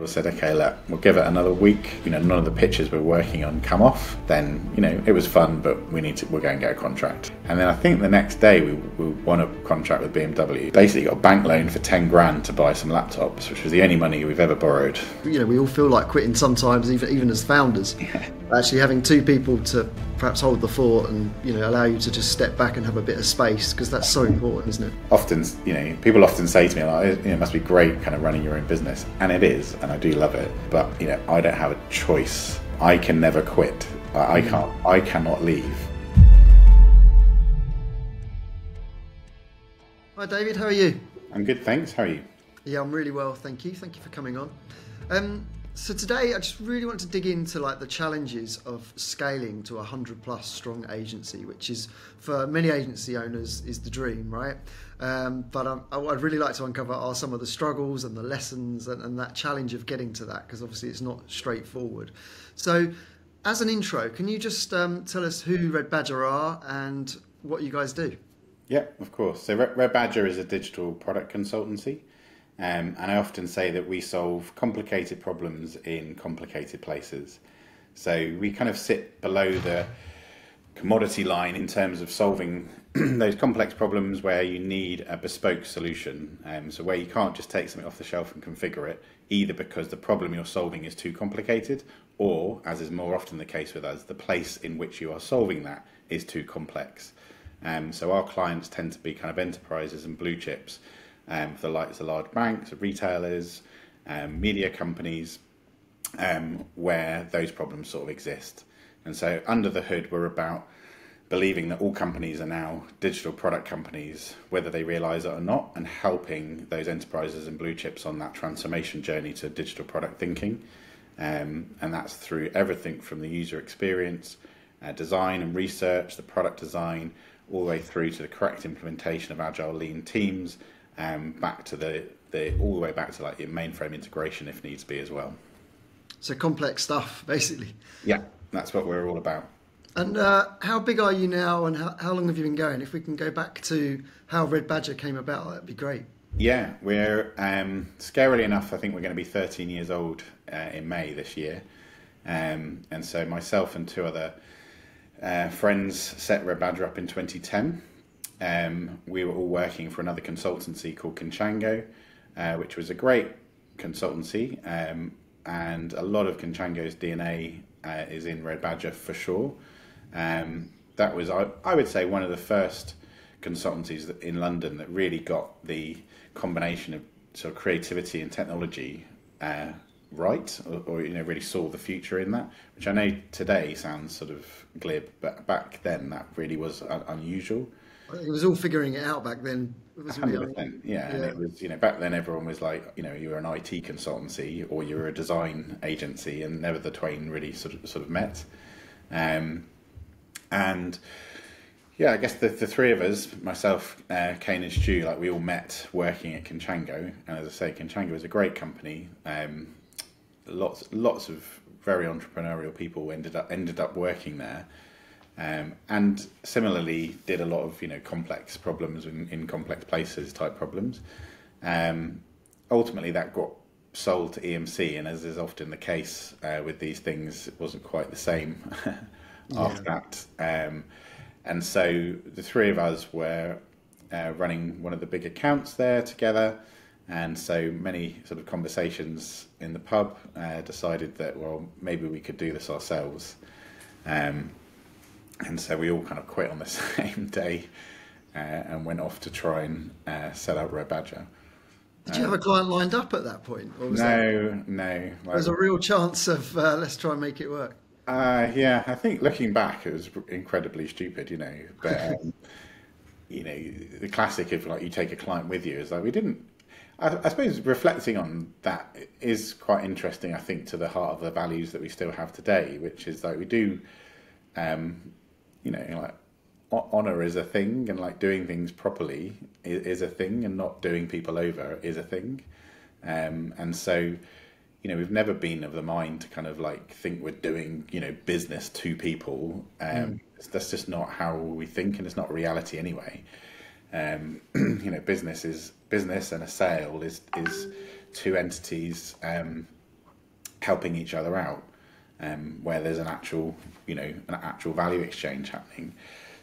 We said, okay, look, we'll give it another week. You know, none of the pitches we're working on come off. Then, you know, it was fun, but we need to, We're going to get a contract. And then I think the next day we, we won a contract with BMW. Basically got a bank loan for 10 grand to buy some laptops, which was the only money we've ever borrowed. You know, we all feel like quitting sometimes, even, even as founders. Yeah. Actually having two people to perhaps hold the fort and, you know, allow you to just step back and have a bit of space, because that's so important, isn't it? Often, you know, people often say to me, like, you know, it must be great kind of running your own business. And it is, and I do love it. But, you know, I don't have a choice. I can never quit. I can't, I cannot leave. Hi, David. How are you? I'm good, thanks. How are you? Yeah, I'm really well, thank you. Thank you for coming on. Um, so today, I just really want to dig into like the challenges of scaling to a hundred plus strong agency, which is for many agency owners is the dream, right? Um, but um, I'd really like to uncover are some of the struggles and the lessons and, and that challenge of getting to that because obviously it's not straightforward. So, as an intro, can you just um, tell us who Red Badger are and what you guys do? Yeah, of course. So Red Badger is a digital product consultancy. Um, and I often say that we solve complicated problems in complicated places. So we kind of sit below the commodity line in terms of solving those complex problems where you need a bespoke solution. Um, so where you can't just take something off the shelf and configure it, either because the problem you're solving is too complicated, or, as is more often the case with us, the place in which you are solving that is too complex. Um, so our clients tend to be kind of enterprises and blue chips um, for the likes of large banks, retailers, um, media companies, um, where those problems sort of exist. And so under the hood, we're about believing that all companies are now digital product companies, whether they realize it or not, and helping those enterprises and blue chips on that transformation journey to digital product thinking. Um, and that's through everything from the user experience, uh, design and research, the product design, all the way through to the correct implementation of agile lean teams, um, back to the, the all the way back to like your mainframe integration if needs be as well. So complex stuff, basically. Yeah, that's what we're all about. And uh, how big are you now, and how, how long have you been going? If we can go back to how Red Badger came about, that'd be great. Yeah, we're um, scarily enough. I think we're going to be 13 years old uh, in May this year, um, and so myself and two other uh, friends set Red Badger up in 2010. Um, we were all working for another consultancy called Conchango, uh, which was a great consultancy, um, and a lot of Conchango's DNA uh, is in Red Badger for sure. Um, that was, I, I, would say, one of the first consultancies in London that really got the combination of sort of creativity and technology uh, right, or, or, you know, really saw the future in that. Which I know today sounds sort of glib, but back then that really was un- unusual. It was all figuring it out back then. Hundred percent, yeah. yeah. And it was, you know, back then everyone was like, you know, you were an IT consultancy or you were a design agency, and never the twain really sort of sort of met. Um, and yeah, I guess the, the three of us, myself, uh, Kane and Stu, like we all met working at Conchango. And as I say, Conchango is a great company. Um, lots lots of very entrepreneurial people ended up ended up working there. Um, and similarly, did a lot of you know complex problems in, in complex places type problems. Um, ultimately, that got sold to EMC, and as is often the case uh, with these things, it wasn't quite the same after yeah. that. Um, and so the three of us were uh, running one of the big accounts there together. And so many sort of conversations in the pub uh, decided that, well, maybe we could do this ourselves. Um, and so we all kind of quit on the same day uh, and went off to try and uh, set up Red Badger. Did you have a client lined up at that point? no, that... no. There's a real chance of uh, let's try and make it work. Uh, yeah, I think looking back, it was incredibly stupid, you know. But um, you know, the classic of like you take a client with you is like we didn't. I, I, suppose reflecting on that is quite interesting. I think to the heart of the values that we still have today, which is like we do um, you know, like honor is a thing and like doing things properly is, is a thing and not doing people over is a thing. Um, and so, you know, we've never been of the mind to kind of like think we're doing, you know, business to people. Um, mm. That's just not how we think, and it's not reality anyway. Um, you know, business is business, and a sale is is two entities um, helping each other out, um, where there's an actual, you know, an actual value exchange happening.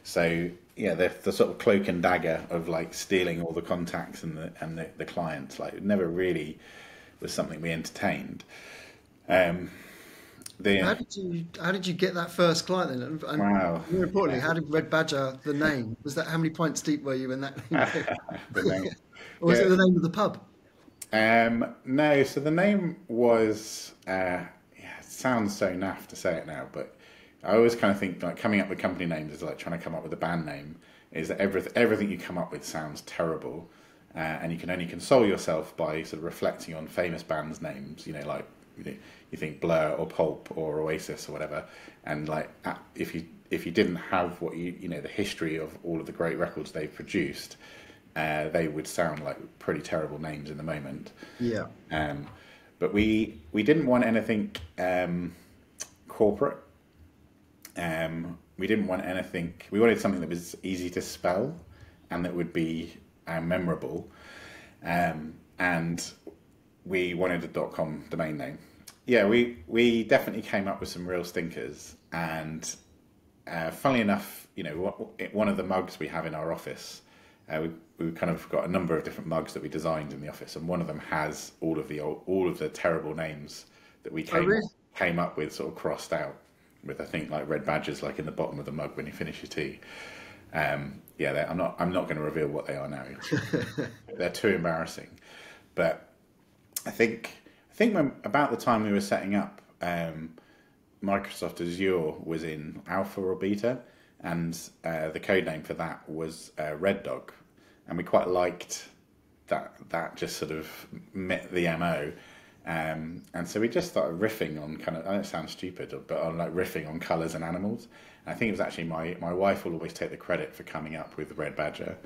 So yeah, the, the sort of cloak and dagger of like stealing all the contacts and the and the, the clients, like never really was something we entertained. Um, the, how did you how did you get that first client then? And, and wow. More importantly, how did Red Badger the name? Was that how many pints deep were you in that? or was yeah. it the name of the pub? Um, no, so the name was. Uh, sounds so naff to say it now, but I always kind of think like coming up with company names is like trying to come up with a band name. Is that everything everything you come up with sounds terrible, uh, and you can only console yourself by sort of reflecting on famous bands' names. You know, like you, know, you think Blur or Pulp or Oasis or whatever, and like if you if you didn't have what you you know the history of all of the great records they've produced, uh, they would sound like pretty terrible names in the moment. Yeah. Um, but we we didn't want anything um, corporate. Um, we didn't want anything. We wanted something that was easy to spell and that would be uh, memorable. Um, and we wanted a .com domain name. Yeah, we we definitely came up with some real stinkers. And uh, funnily enough, you know, one of the mugs we have in our office uh, we we kind of got a number of different mugs that we designed in the office, and one of them has all of the all of the terrible names that we oh, came oh, really? came up with, sort of crossed out with I think like red badges like in the bottom of the mug when you finish your tea. Um, yeah, I'm not I'm not going to reveal what they are now. they're too embarrassing. But I think I think when, about the time we were setting up, um, Microsoft Azure was in alpha or beta, and uh, the code name for that was uh, Red Dog, and we quite liked that. That just sort of met the mo, um, and so we just started riffing on kind of. I know it sounds stupid, but on like riffing on colours and animals. And I think it was actually my my wife will always take the credit for coming up with Red Badger,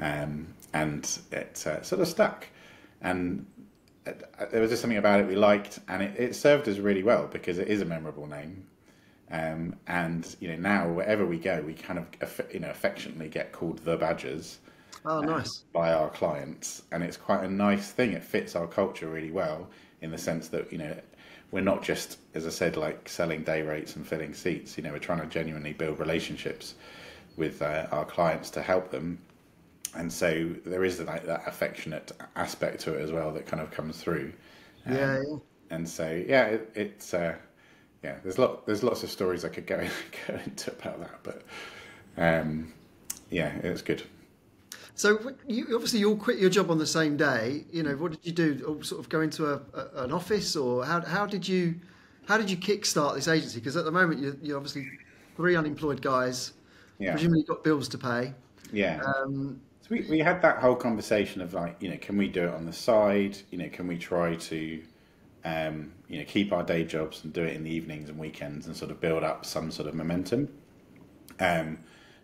um, and it uh, sort of stuck. And uh, there was just something about it we liked, and it, it served us really well because it is a memorable name um, and you know now wherever we go, we kind of you know affectionately get called the Badgers. Oh, um, nice. by our clients, and it's quite a nice thing. It fits our culture really well in the sense that you know we're not just, as I said, like selling day rates and filling seats. You know, we're trying to genuinely build relationships with uh, our clients to help them, and so there is like that affectionate aspect to it as well that kind of comes through. Um, yeah, yeah. And so yeah, it, it's. Uh, yeah, there's lot there's lots of stories I could go, go into about that, but um, yeah, it's good. So you, obviously you all quit your job on the same day. You know, what did you do? Sort of go into a, a, an office, or how how did you how did you kickstart this agency? Because at the moment you're, you're, obviously three unemployed guys. Yeah. Presumably you've got bills to pay. Yeah. Um, so we, we had that whole conversation of like, you know, can we do it on the side? You know, can we try to um, you know, keep our day jobs and do it in the evenings and weekends and sort of build up some sort of momentum. Um,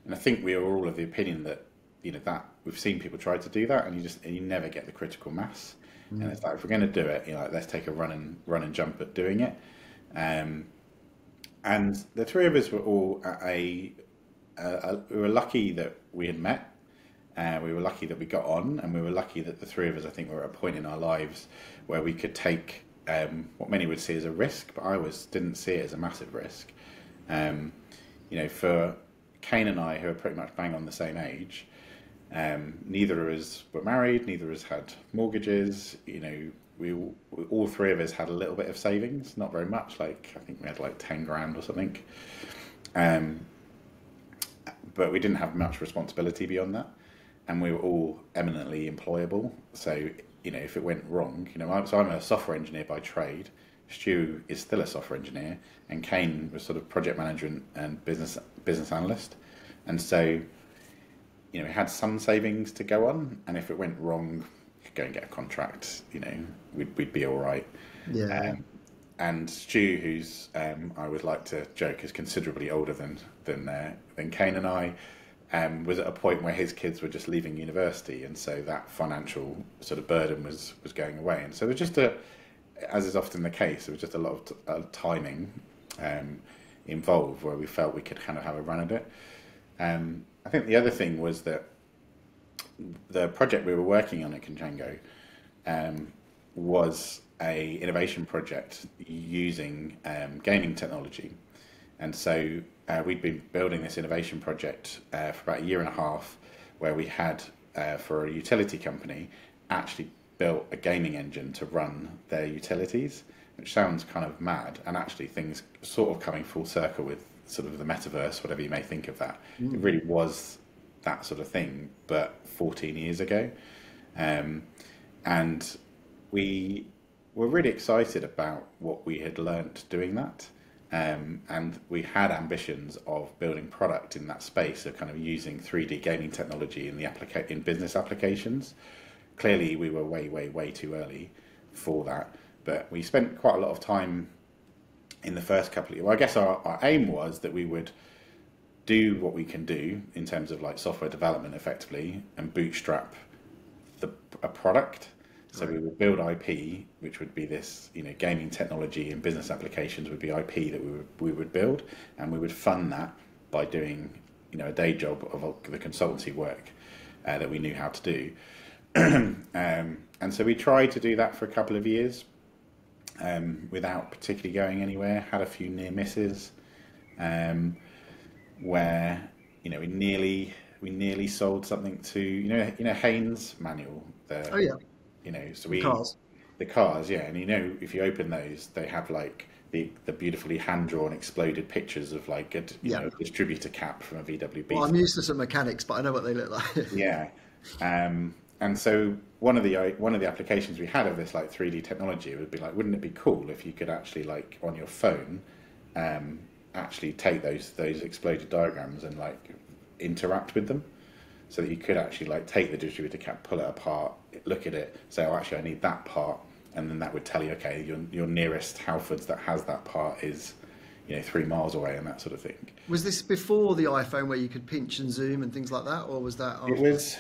and I think we are all of the opinion that you know that we've seen people try to do that, and you just and you never get the critical mass. Mm. And it's like if we're going to do it, you know, like, let's take a run and run and jump at doing it. Um, and the three of us were all at a, a, a we were lucky that we had met. Uh, we were lucky that we got on, and we were lucky that the three of us, I think, were at a point in our lives where we could take um, what many would see as a risk, but I was didn't see it as a massive risk. Um, you know, for Kane and I, who are pretty much bang on the same age, um, neither of us were married, neither of us had mortgages. You know, we, all three of us had a little bit of savings, not very much. Like I think we had like ten grand or something. Um, but we didn't have much responsibility beyond that, and we were all eminently employable. So you know, if it went wrong, you know, so I'm a software engineer by trade. Stu is still a software engineer, and Kane was sort of project manager and business business analyst, and so you know, we had some savings to go on, and if it went wrong, go and get a contract. You know, we'd we'd be all right. Yeah. Um, and Stu, who's um, I would like to joke is considerably older than than uh, than Kane and I, um, was at a point where his kids were just leaving university, and so that financial sort of burden was was going away. And so there was just a, as is often the case, there was just a lot of t- uh, timing um, involved where we felt we could kind of have a run at it. Um, I think the other thing was that the project we were working on at Conchango um, was a innovation project using um, gaming technology, and so uh, we'd been building this innovation project uh, for about a year and a half, where we had uh, for a utility company actually built a gaming engine to run their utilities, which sounds kind of mad, and actually things sort of coming full circle with sort of the metaverse, whatever you may think of that. Mm. It really was that sort of thing, but 14 years ago. Um, and we were really excited about what we had learnt doing that. Um, and we had ambitions of building product in that space of kind of using 3D gaming technology in the applica- in business applications. Clearly, we were way, way, way too early for that, but we spent quite a lot of time in the first couple of years. Well, I guess our, our aim was that we would do what we can do in terms of like software development effectively and bootstrap the a product so right. we would build IP, which would be this, you know, gaming technology and business applications would be IP that we would we would build, and we would fund that by doing, you know, a day job of the consultancy work uh, that we knew how to do. um, and so we tried to do that for a couple of years um, without particularly going anywhere. Had a few near misses, um, where you know we nearly we nearly sold something to you know you know Haynes manual. The, oh yeah you know, so we cars. The cars, yeah, and you know, if you open those, they have like the, the beautifully hand drawn exploded pictures of like a you yeah. know distributor cap from a VWB. Well, I'm used to some mechanics, but I know what they look like. yeah, um, and so one of the one of the applications we had of this like 3D technology would be like, wouldn't it be cool if you could actually like on your phone, um, actually take those those exploded diagrams and like interact with them so that you could actually like take the distributor cap, pull it apart, look at it, say, oh, actually, I need that part, and then that would tell you, okay, your your nearest Halfords that has that part is, you know, three miles away, and that sort of thing. Was this before the iPhone, where you could pinch and zoom and things like that, or was that? After? It was.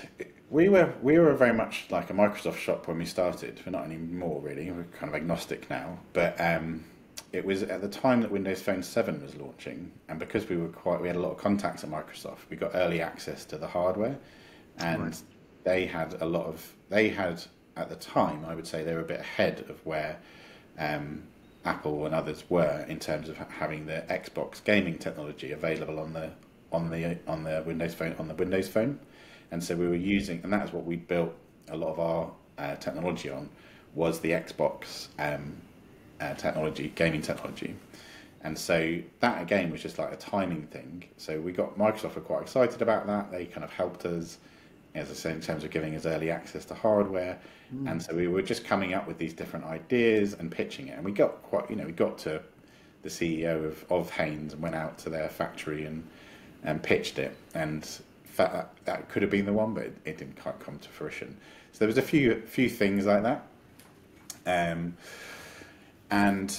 We were we were very much like a Microsoft shop when we started. We're not anymore really. We're kind of agnostic now, but. Um, it was at the time that Windows Phone 7 was launching, and because we were quite, we had a lot of contacts at Microsoft. We got early access to the hardware, and right. they had a lot of. They had at the time, I would say, they were a bit ahead of where um, Apple and others were in terms of having the Xbox gaming technology available on the on the on the Windows Phone on the Windows Phone, and so we were using, and that's what we built a lot of our uh, technology on was the Xbox. Um, uh, technology, gaming technology. And so that again was just like a timing thing. So we got Microsoft were quite excited about that. They kind of helped us, as I said, in terms of giving us early access to hardware. Mm. And so we were just coming up with these different ideas and pitching it. And we got quite, you know, we got to the CEO of, of Haynes and went out to their factory and and pitched it. And that, that could have been the one, but it, it, didn't quite come to fruition. So there was a few few things like that. Um, and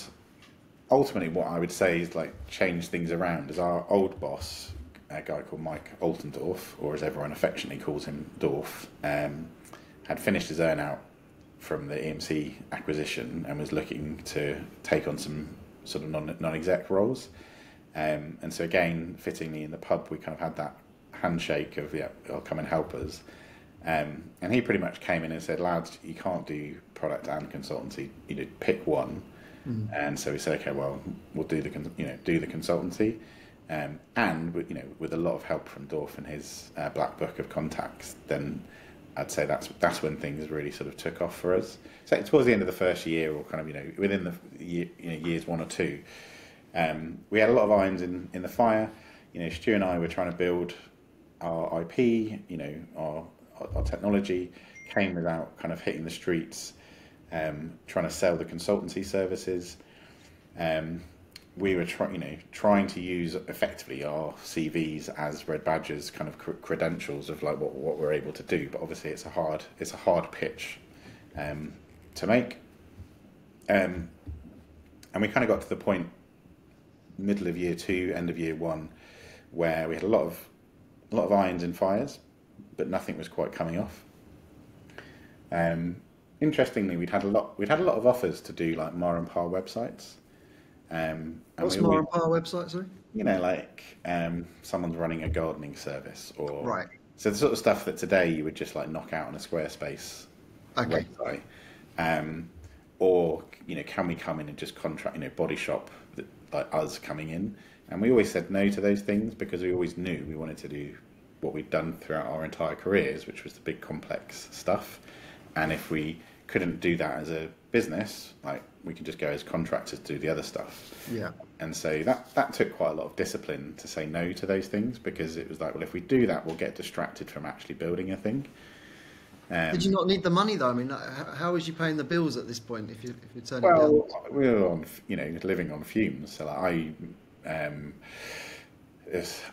ultimately, what I would say is like change things around. Is our old boss, a guy called Mike Altendorf, or as everyone affectionately calls him, Dorf, um, had finished his earnout from the EMC acquisition and was looking to take on some sort of non non exec roles. Um, and so again, fittingly in the pub, we kind of had that handshake of yeah, I'll come and help us. Um, and he pretty much came in and said, lads, you can't do product and consultancy. You know, pick one Mm. And so we said, okay, well, we'll do the you know do the consultancy, um, and you know with a lot of help from Dorf and his uh, black book of contacts, then I'd say that's that's when things really sort of took off for us. So towards the end of the first year, or kind of you know within the year, you know, years one or two, um, we had a lot of irons in, in the fire. You know, Stu and I were trying to build our IP, you know, our, our, technology came without kind of hitting the streets um, trying to sell the consultancy services. Um, we were trying, you know, trying to use effectively our CVs as Red Badgers kind of cr- credentials of like what, what we're able to do. But obviously, it's a hard it's a hard pitch um, to make. Um, and we kind of got to the point, middle of year two, end of year one, where we had a lot of a lot of irons in fires, but nothing was quite coming off. Um, interestingly, we'd had a lot. We'd had a lot of offers to do like Mar and Par websites. Um, What's Mar and Par website? Sorry. You know, like um, someone's running a gardening service, or right. So the sort of stuff that today you would just like knock out on a Squarespace okay. website. Um, or you know, can we come in and just contract, you know, body shop that, like us coming in? And we always said no to those things because we always knew we wanted to do what we'd done throughout our entire careers, which was the big complex stuff. And if we couldn't do that as a business, like we could just go as contractors to do the other stuff. Yeah. And so that that took quite a lot of discipline to say no to those things because it was like, well, if we do that, we'll get distracted from actually building a thing. Um, Did you not need the money though? I mean, how was you paying the bills at this point if you if you're turning well, down? we were on, you know, living on fumes. So like I um,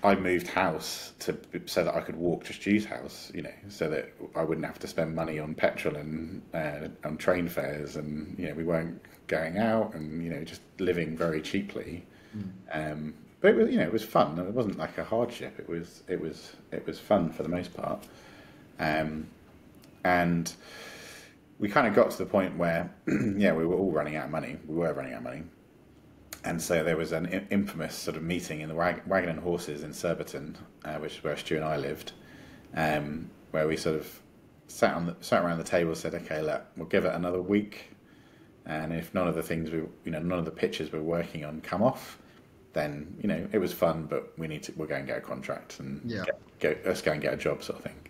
I moved house to so that I could walk to Stu's house, you know, so that I wouldn't have to spend money on petrol and uh, on train fares, and you know, we weren't going out and you know just living very cheaply. Mm. Um, but it was, you know, it was fun. It wasn't like a hardship. It was, it was, it was fun for the most part. Um, and we kind of got to the point where, yeah, we were all running out of money. We were running out of money and so there was an infamous sort of meeting in the Wag- Wagon and Horses in Surbiton, uh, which is where Stu and I lived, um, where we sort of sat on the, sat around the table, said, "Okay, look, we'll give it another week, and if none of the things we, you know, none of the pitches we're working on come off, then you know it was fun, but we need to we'll go and get a contract and yeah. get, go, let's go and get a job, sort of thing."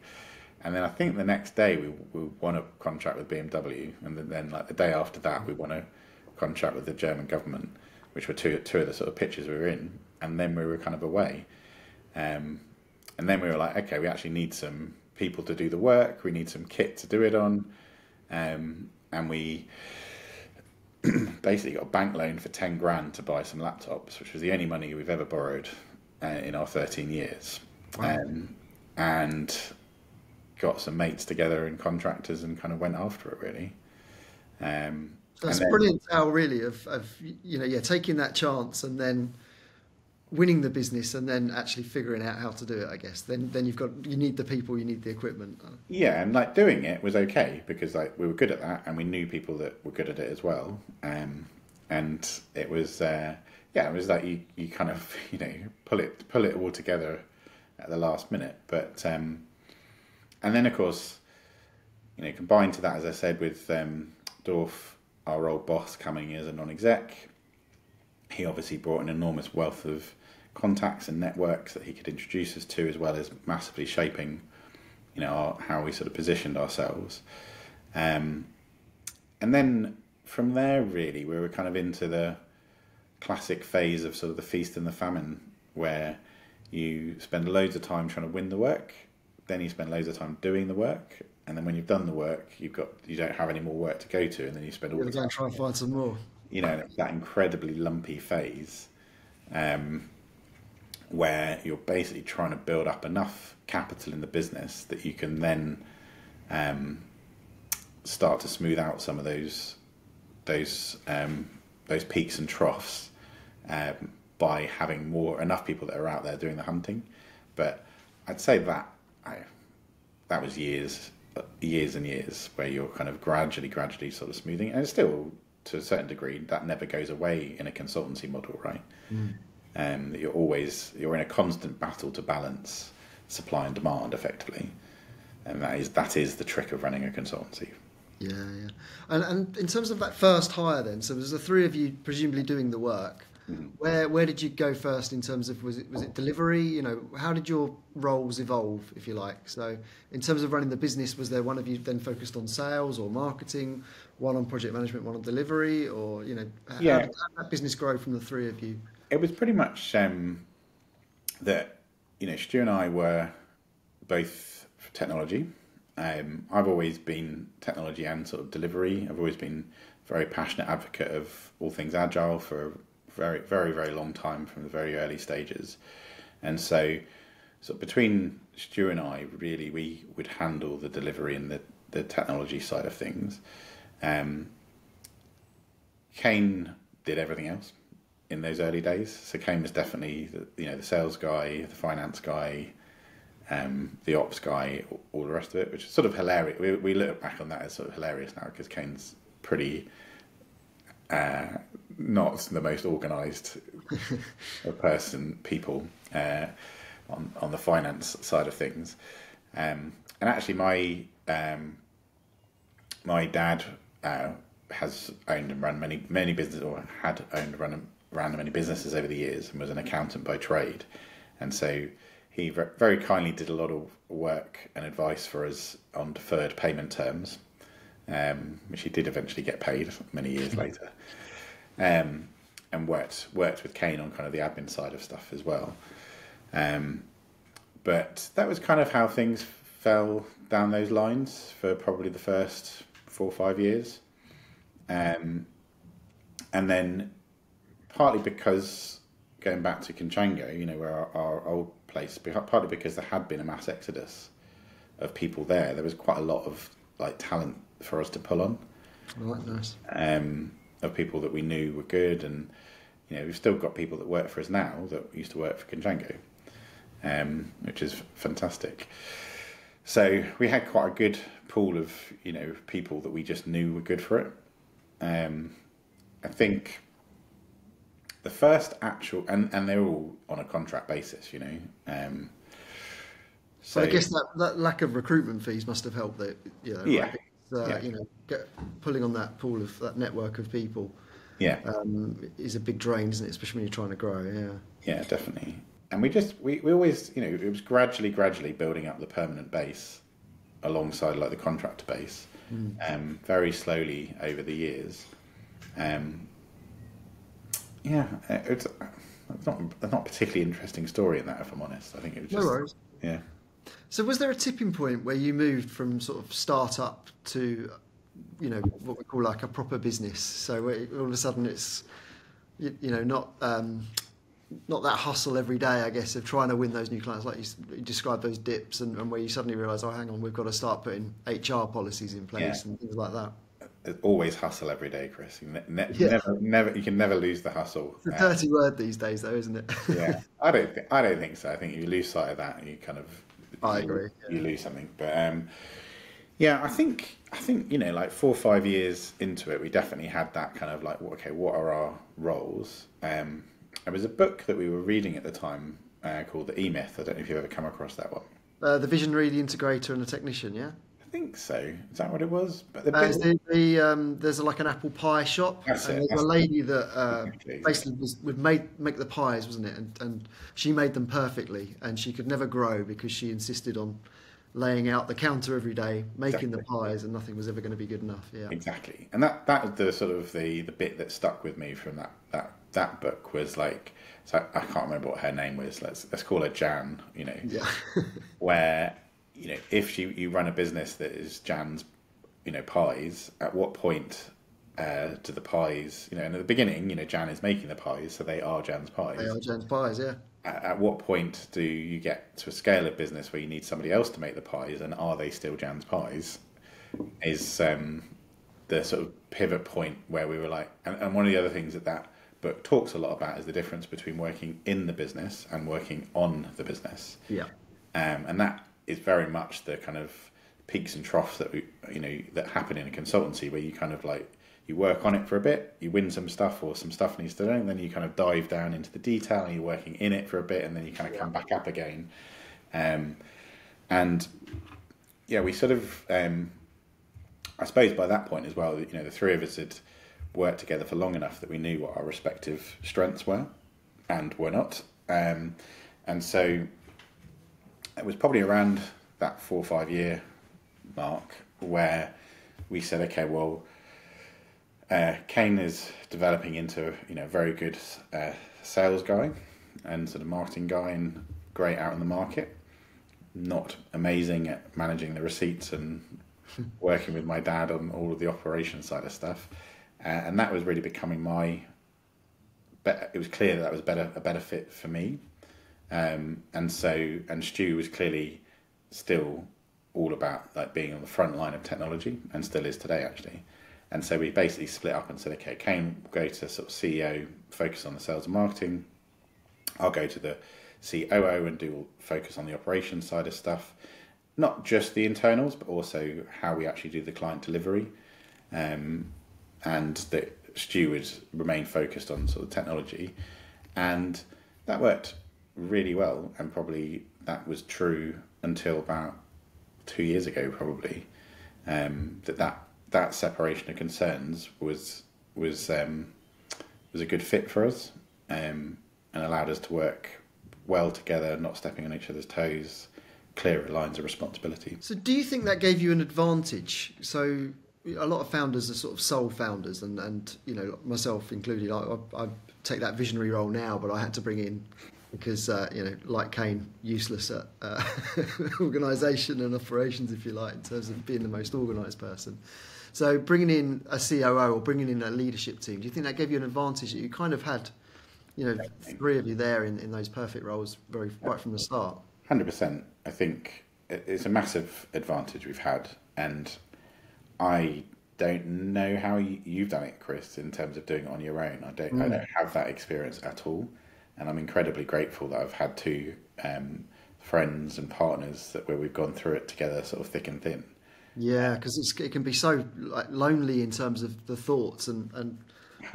And then I think the next day we, we won a contract with BMW, and then, then like the day after that we won a contract with the German government which were two two of the sort of pitches we were in, and then we were kind of away. Um, and then we were like, okay, we actually need some people to do the work. We need some kit to do it on, um, and we basically got a bank loan for ten grand to buy some laptops, which was the only money we've ever borrowed uh, in our thirteen years. Wow. Um, and got some mates together and contractors and kind of went after it really. Um, that's a brilliant tale, really, of, of you know, yeah, taking that chance and then winning the business and then actually figuring out how to do it. I guess then then you've got you need the people, you need the equipment. Yeah, and like doing it was okay because like we were good at that and we knew people that were good at it as well. Um, and it was uh, yeah, it was like you, you kind of you know pull it pull it all together at the last minute. But um, and then of course, you know, combined to that, as I said, with um, Dorf our old boss coming as a non-exec. He obviously brought an enormous wealth of contacts and networks that he could introduce us to, as well as massively shaping, you know, our, how we sort of positioned ourselves. Um, and then from there, really, we were kind of into the classic phase of sort of the feast and the famine, where you spend loads of time trying to win the work, then you spend loads of time doing the work, and then when you've done the work, you've got you don't have any more work to go to, and then you spend all the time trying to find some more. You know that incredibly lumpy phase, um, where you're basically trying to build up enough capital in the business that you can then um, start to smooth out some of those those um, those peaks and troughs um, by having more enough people that are out there doing the hunting. But I'd say that I, that was years years and years where you're kind of gradually, gradually sort of smoothing, and still to a certain degree that never goes away in a consultancy model, right? Mm. Um, you're always you're in a constant battle to balance supply and demand effectively, and that is that is the trick of running a consultancy. Yeah, yeah. And and in terms of that first hire, then, so there's the three of you presumably doing the work. Mm. Where where did you go first in terms of was it was it delivery? You know, how did your roles evolve, if you like? So in terms of running the business, was there one of you then focused on sales or marketing, one on project management, one on delivery, or you know, how, yeah. how did that business grow from the three of you? It was pretty much um, that you know Stu and I were both technology. Um, I've always been technology and sort of delivery. I've always been very passionate advocate of all things agile for very, very, very long time from the very early stages. And so, so between Stu and I, really, we would handle the delivery and the, the technology side of things. Um, Kane did everything else in those early days. So Kane was definitely the, you know the sales guy, the finance guy, um, the ops guy, all the rest of it, which is sort of hilarious. We, we look back on that as sort of hilarious now because Kane's pretty uh, not the most organised person, people uh, on on the finance side of things. Um, and actually, my um, my dad uh, has owned and run many many businesses, or had owned and run ran many businesses over the years, and was an accountant by trade, and so he very kindly did a lot of work and advice for us on deferred payment terms, um, which he did eventually get paid many years later, um, and worked worked with Kane on kind of the admin side of stuff as well. Um, but that was kind of how things fell down those lines for probably the first four or five years. Um, and then partly because going back to Conchango, you know, where our, our, old place, partly because there had been a mass exodus of people there, there was quite a lot of like talent for us to pull on. Right, nice. Um, of people that we knew were good, and you know, we've still got people that work for us now that used to work for Conchango, um, which is fantastic. So we had quite a good pool of you know people that we just knew were good for it. Um, I think the first actual, and, and they're all on a contract basis, you know. Um, so, I guess that, that lack of recruitment fees must have helped. That you know, yeah, uh, yeah. you know, get, pulling on that pool of that network of people. Yeah, um, is a big drain, isn't it? Especially when you're trying to grow. Yeah. Yeah, definitely and we just we, we always you know it was gradually gradually building up the permanent base alongside like the contractor base mm. um, very slowly over the years um, yeah it's, it's not it's not a particularly interesting story in that if I'm honest I think it was just no worries. yeah so was there a tipping point where you moved from sort of startup to you know what we call like a proper business so all of a sudden it's you, you know not um, not that hustle every day, I guess, of trying to win those new clients, like you, you described those dips, and, and, where you suddenly realise, oh, hang on, we've got to start putting HR policies in place yeah. and things like that. Always hustle every day, Chris. You ne- yeah. never, never, you can never lose the hustle. It's a dirty um, word these days, though, isn't it? yeah, I don't, think, I don't think so. I think you lose sight of that, and you kind of, I agree. Yeah. You lose something, but um, yeah, I think, I think you know, like four or five years into it, we definitely had that kind of like, okay, what are our roles? Um, there was a book that we were reading at the time uh, called The E Myth. I don't know if you've ever come across that one. Uh, the visionary, the integrator, and the technician. Yeah. I think so. Is that what it was? But the, uh, the, the um, there's a, like an apple pie shop, That's and it, there's a lady that uh, basically was, would make make the pies, wasn't it? And, and she made them perfectly, and she could never grow because she insisted on laying out the counter every day, making exactly. the pies, and nothing was ever going to be good enough. Yeah, exactly. And that that was the sort of the the bit that stuck with me from that that that book was like so I can't remember what her name was. Let's let's call her Jan. You know, yeah. where you know if you you run a business that is Jan's, you know, pies. At what point uh, do the pies? You know, in the beginning, you know, Jan is making the pies, so they are Jan's pies. They are Jan's pies, yeah. At, at what point do you get to a scale of business where you need somebody else to make the pies, and are they still Jan's pies? Is um, the sort of pivot point where we were like, and, and one of the other things that that book talks a lot about is the difference between working in the business and working on the business. Yeah. Um, and that is very much the kind of peaks and troughs that we, you know that happen in a consultancy where you kind of like you work on it for a bit, you win some stuff or some stuff needs to and then you kind of dive down into the detail and you're working in it for a bit, and then you kind of come back up again. Um, and yeah, we sort of, um, I suppose by that point as well, you know, the three of us had worked together for long enough that we knew what our respective strengths were and were not. Um, and so it was probably around that four or five year mark where we said, okay, well, uh, Kane is developing into you know a very good uh, sales guy and sort of marketing guy and great out in the market. Not amazing at managing the receipts and working with my dad on all of the operation side of stuff uh, and that was really becoming my. It was clear that that was better a better fit for me, um, and so and Stu was clearly still all about like being on the front line of technology and still is today actually. And so we basically split up and said, okay, Kane go to sort of CEO, focus on the sales and marketing. I'll go to the COO and do focus on the operations side of stuff, not just the internals, but also how we actually do the client delivery. Um, and that Stu would remain focused on sort of technology, and that worked really well. And probably that was true until about two years ago, probably um, that that that separation of concerns was was um, was a good fit for us um, and allowed us to work well together, not stepping on each other's toes, clearer lines of responsibility. So, do you think that gave you an advantage? So, a lot of founders are sort of sole founders, and, and you know, myself included. I, I, I take that visionary role now, but I had to bring in because uh, you know, like Kane, useless at uh, organisation and operations, if you like, in terms of being the most organised person. So, bringing in a COO or bringing in a leadership team, do you think that gave you an advantage that you kind of had? You know, three of you there in, in those perfect roles, very right from the start. Hundred percent. I think it's a massive advantage we've had, and I don't know how you've done it, Chris, in terms of doing it on your own. I don't. Mm. I don't have that experience at all, and I'm incredibly grateful that I've had two um, friends and partners that where we've gone through it together, sort of thick and thin. Yeah, because it can be so like lonely in terms of the thoughts and and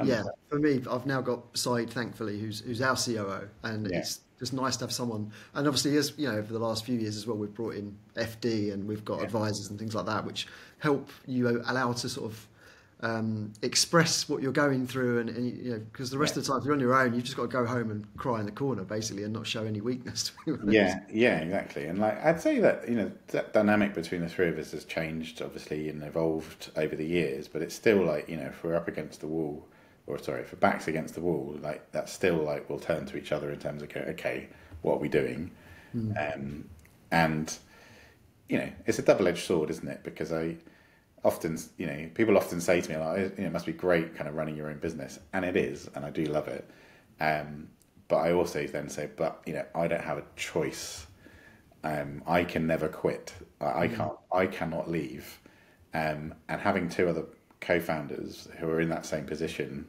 yeah, for me, I've now got Saeed, thankfully, who's who's our COO, and yeah. it's just nice to have someone. And obviously, as you know, over the last few years as well, we've brought in FD and we've got yeah. advisors and things like that, which help you allow to sort of um, express what you're going through, and, and you know, because the rest yeah. of the time, if you're on your own, you've just got to go home and cry in the corner, basically, and not show any weakness. yeah, yeah, exactly. And like I'd say that you know that dynamic between the three of us has changed, obviously, and evolved over the years. But it's still like you know, if we're up against the wall or sorry, if we're backs against the wall, like that's still like we'll turn to each other in terms of okay, okay what are we doing? Mm. Um, and you know, it's a double-edged sword, isn't it? Because I often, you know, people often say to me, like, you know, it must be great kind of running your own business, and it is, and I do love it. Um, but I also then say, but you know, I don't have a choice. Um, I can never quit. I, I hmm. can't. I cannot leave. Um, and having two other co-founders who are in that same position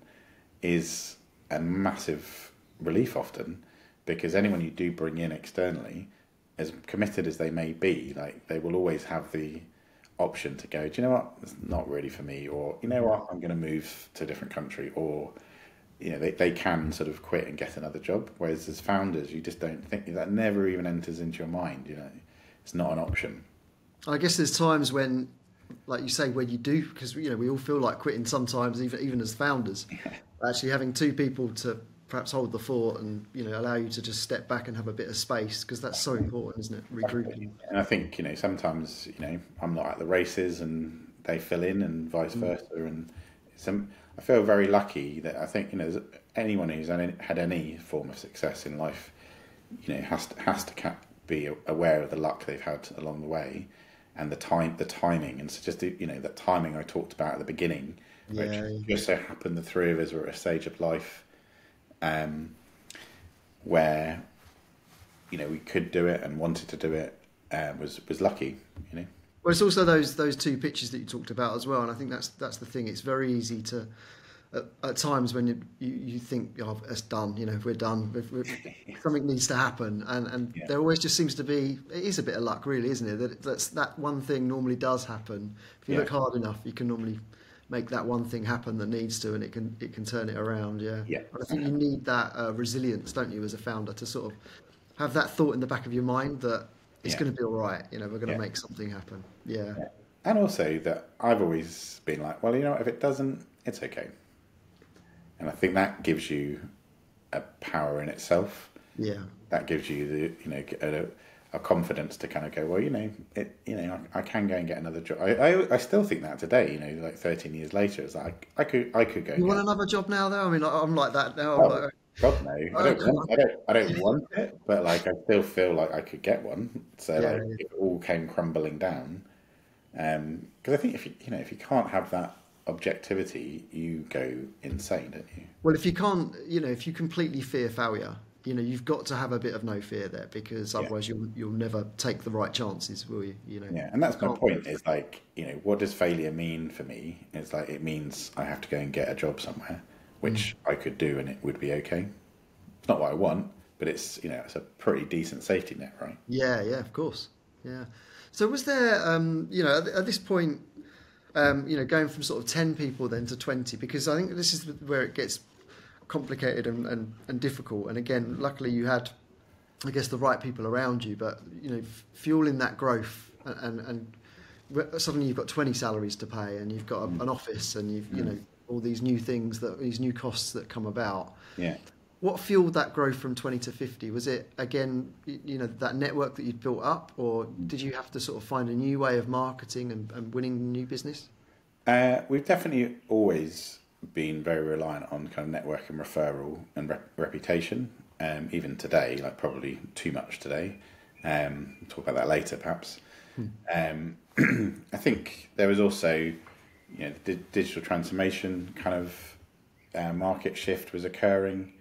is a massive relief often because anyone you do bring in externally as committed as they may be like they will always have the option to go do you know what it's not really for me or you know what i'm going to move to a different country or you know they, they can sort of quit and get another job whereas as founders you just don't think that never even enters into your mind you know it's not an option i guess there's times when like you say, when you do, because you know we all feel like quitting sometimes, even even as founders. Yeah. Actually, having two people to perhaps hold the fort and you know allow you to just step back and have a bit of space because that's so important, isn't it? Regrouping. And I think you know sometimes you know I'm not at the races and they fill in and vice mm. versa, and some I feel very lucky that I think you know anyone who's had any form of success in life, you know has to, has to be aware of the luck they've had along the way and the time, the timing, and so just you know that timing I talked about at the beginning, which just so happened the three of us were at a stage of life, um, where you know we could do it and wanted to do it, uh, was was lucky, you know. Well, it's also those those two pitches that you talked about as well, and I think that's that's the thing. It's very easy to at, at times when you, you, you think oh, it's done, you know, we're done, we're, something needs to happen, and and yeah. there always just seems to be it is a bit of luck, really, isn't it? That that's that one thing normally does happen. If you yeah. look hard enough, you can normally make that one thing happen that needs to, and it can it can turn it around. Yeah, yeah. But I think you need that uh, resilience, don't you, as a founder, to sort of have that thought in the back of your mind that it's yeah. going to be all right. You know, we're going to make something happen. Yeah. And also that I've always been like, well, you know, if it doesn't, it's okay and I think that gives you a power in itself. Yeah, that gives you the you know a, confidence to kind of go well you know it you know I, I can go and get another job. I, I, I still think that today you know like thirteen years later it's like I could I could go. You want another job now though? I mean I'm like that now. Oh, like... God no, I don't, want, I don't I don't want it, but like I still feel like I could get one. So yeah, like yeah. it all came crumbling down, Um, because um, I think if you you know if you can't have that objectivity, you go insane, don't you? Well, if you can't, you know, if you completely fear failure, you know, you've got to have a bit of no fear there because otherwise yeah. you'll you'll never take the right chances, will you? You know. Yeah, and that's my point. Is like, you know, what does failure mean for me? It's like it means I have to go and get a job somewhere, which mm. I could do, and it would be okay. It's not what I want, but it's you know, it's a pretty decent safety net, right? Yeah, yeah, of course, yeah. So was there, um, you know, at, at this point um, you know, going from sort of 10 people then to 20, because I think this is where it gets complicated and, and, and difficult. And again, luckily you had, I guess, the right people around you, but, you know, fueling that growth and, and suddenly you've got 20 salaries to pay and you've got a, an office and you've, you know, all these new things that these new costs that come about. Yeah. What fueled that growth from 20 to 50? Was it again, you know, that network that you'd built up, or did you have to sort of find a new way of marketing and, and winning new business? Uh, we've definitely always been very reliant on kind of network and referral and rep- reputation. Um, even today, like probably too much today. Um, we'll talk about that later, perhaps. Hmm. Um, I think there was also, you know, the digital transformation kind of uh, market shift was occurring,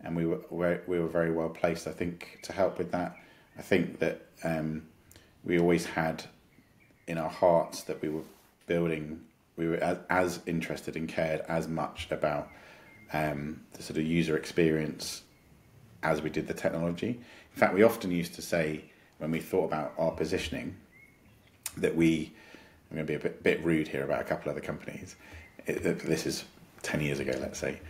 and we were we were very well placed, I think, to help with that. I think that um, we always had in our hearts that we were building we were as, as interested and cared as much about um, the sort of user experience as we did the technology. In fact, we often used to say when we thought about our positioning that we, I'm going to be a bit, bit rude here about a couple of other companies. It, this is 10 years ago, let's say,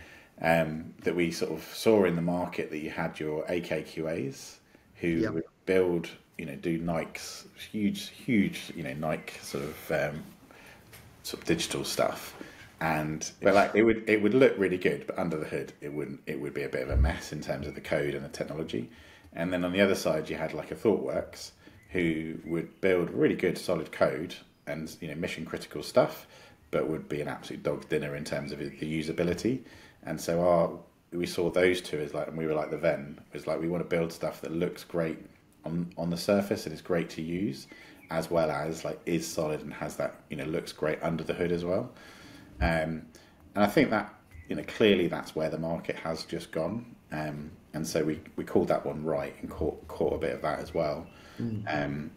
um, that we sort of saw in the market that you had your AKQAs who yep. would build, you know, do Nike's huge, huge, you know, Nike sort of um, sort of digital stuff. And but like it would it would look really good but under the hood it wouldn't it would be a bit of a mess in terms of the code and the technology. And then on the other side you had like a thoughtworks who would build really good solid code and you know mission critical stuff but would be an absolute dog's dinner in terms of the usability. And so our we saw those two as like and we were like the Venn was like we want to build stuff that looks great on on the surface and is great to use as well as like is solid and has that you know looks great under the hood as well. Um, and I think that you know clearly that's where the market has just gone. Um, and so we, we called that one right and caught caught a bit of that as well. Mm. Um,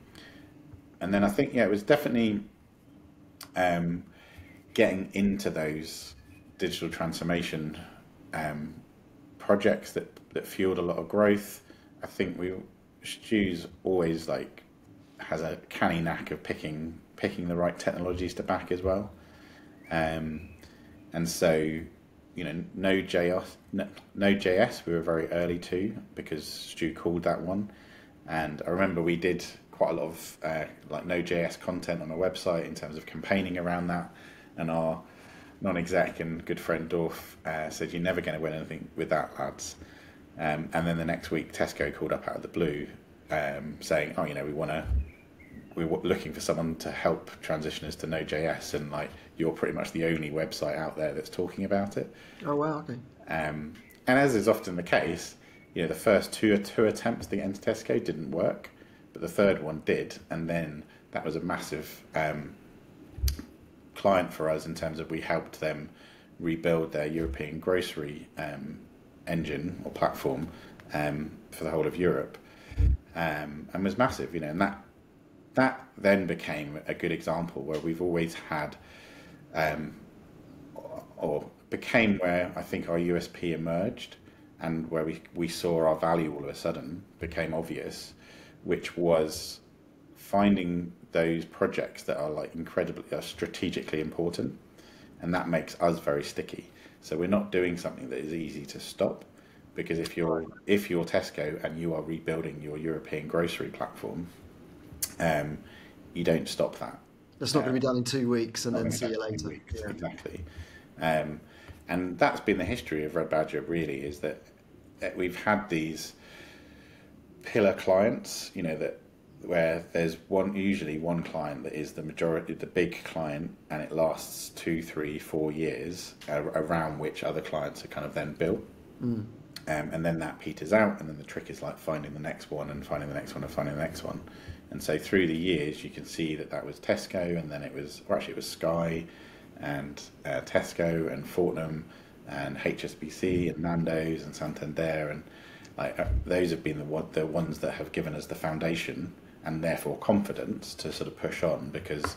and then I think yeah, it was definitely um, getting into those digital transformation um, projects that that fueled a lot of growth. I think we Stu's always like has a canny knack of picking picking the right technologies to back as well. Um, and so, you know, Node.js, no, Node.js we were very early to because Stu called that one. And I remember we did quite a lot of uh, like Node.js content on our website in terms of campaigning around that. And our non-exec and good friend Dorf uh, said, "You're never going to win anything with that, lads." Um, and then the next week, Tesco called up out of the blue, um, saying, "Oh, you know, we want to we were looking for someone to help transitioners to Node.js, and like you're pretty much the only website out there that's talking about it. Oh wow, okay. Um, and as is often the case, you know, the first two two attempts to get into Tesco didn't work, but the third one did, and then that was a massive um, client for us in terms of we helped them rebuild their European grocery um, engine or platform um, for the whole of Europe, um, and was massive, you know, and that that then became a good example where we've always had, um, or became where I think our USP emerged and where we, we saw our value all of a sudden became obvious, which was finding those projects that are like incredibly are strategically important, and that makes us very sticky. So we're not doing something that is easy to stop, because if you're if you're Tesco and you are rebuilding your European grocery platform, um, you don't stop that. That's not going to be done in two weeks and then see you later. Yeah. Exactly. Um, and that's been the history of Red Badger, really, is that we've had these pillar clients, you know, that where there's one usually one client that is the majority the big client and it lasts two three four years uh, around which other clients are kind of then built mm. um, and then that peters out and then the trick is like finding the next one and finding the next one and finding the next one and so through the years, you can see that that was Tesco, and then it was, or actually it was Sky, and uh, Tesco, and Fortnum, and HSBC, and Nando's, and Santander, and like uh, those have been the the ones that have given us the foundation and therefore confidence to sort of push on because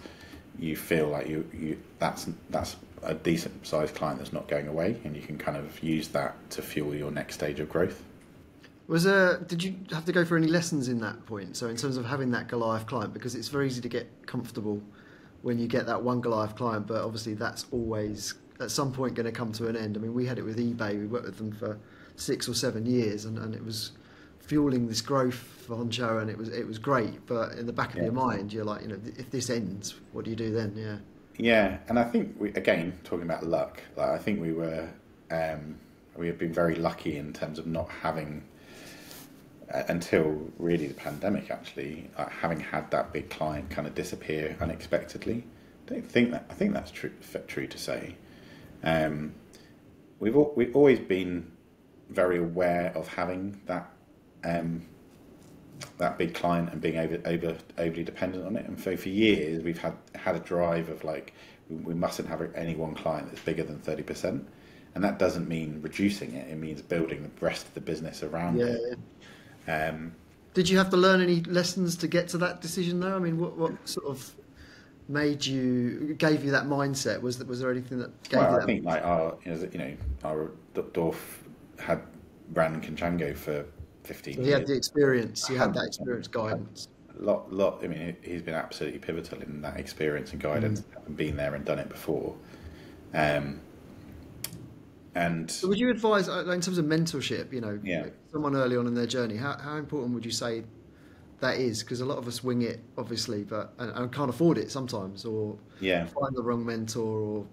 you feel like you, you that's that's a decent sized client that's not going away, and you can kind of use that to fuel your next stage of growth. Was there? Did you have to go for any lessons in that point? So in terms of having that Goliath client, because it's very easy to get comfortable when you get that one Goliath client, but obviously that's always at some point going to come to an end. I mean, we had it with eBay. We worked with them for six or seven years, and, and it was fueling this growth for Honcho, and it was it was great. But in the back of Yeah. your mind, you're like, you know, if this ends, what do you do then? Yeah. Yeah, and I think we again talking about luck. Like I think we were um, we have been very lucky in terms of not having uh, until really the pandemic. Actually, uh, having had that big client kind of disappear unexpectedly. I don't think that. I think that's true. True to say. Um, we've al- we've always been very aware of having that um, that big client and being over, over overly dependent on it. And so for years we've had had a drive of like we, mustn't have any one client that's bigger than thirty percent, and that doesn't mean reducing it. It means building the rest of the business around Yeah. it. Um, Did you have to learn any lessons to get to that decision though? I mean, what, what sort of made you gave you that mindset? Was that was there anything that gave well, you I that? think like our you know, our Dorf had ran Conchango for fifteen he years. had the experience. He had that experience guidance. lot, lot. I mean, he's been absolutely pivotal in that experience and guidance, Mm. having been there and done it before. Um, and So would you advise, uh, in terms of mentorship, you know, Yeah. someone early on in their journey, how, how important would you say that is? Because a lot of us wing it, obviously, but and, and can't afford it sometimes, or yeah, find the wrong mentor, or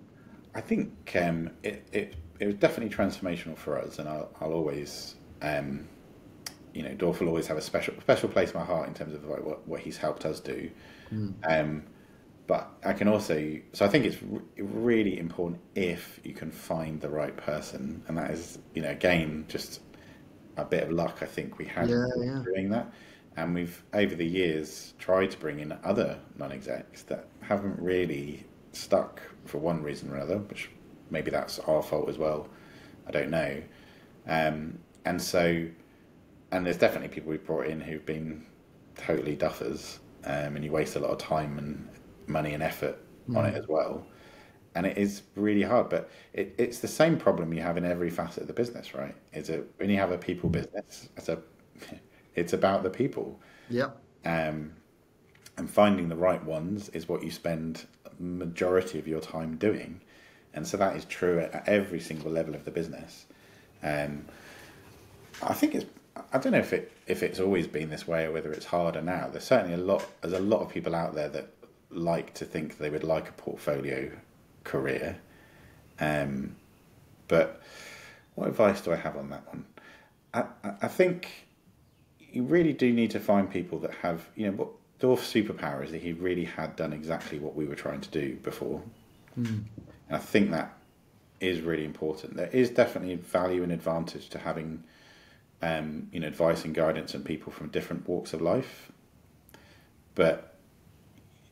I think um, it, it it was definitely transformational for us, and I'll, I'll always, um, you know, Dorf will always have a special special place in my heart in terms of like what, what he's helped us do. Um, but I can also, so I think it's re- really important if you can find the right person, and that is, you know, again, just a bit of luck. I think we had Yeah, yeah. doing that, and we've over the years tried to bring in other non-execs that haven't really stuck for one reason or another, which maybe that's our fault as well. I don't know, um, and so, and there's definitely people we've brought in who've been totally duffers, um, and you waste a lot of time and money and effort on it as well. And it is really hard, but it, it's the same problem you have in every facet of the business, right? Is it when you have a people business, it's a, it's about the people, yeah, um, and finding the right ones is what you spend majority of your time doing, and so that is true at every single level of the business. Um, I think it's. I don't know if it if it's always been this way or whether it's harder now. There's certainly a lot. There's a lot of people out there that like to think they would like a portfolio career. Um, but what advice do I have on that one? I, I, think you really do need to find people that have, you know, what Dorf's superpower is that he really had done exactly what we were trying to do before. And I think that is really important. There is definitely value and advantage to having, um, you know, advice and guidance and people from different walks of life. But